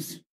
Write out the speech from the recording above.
peace.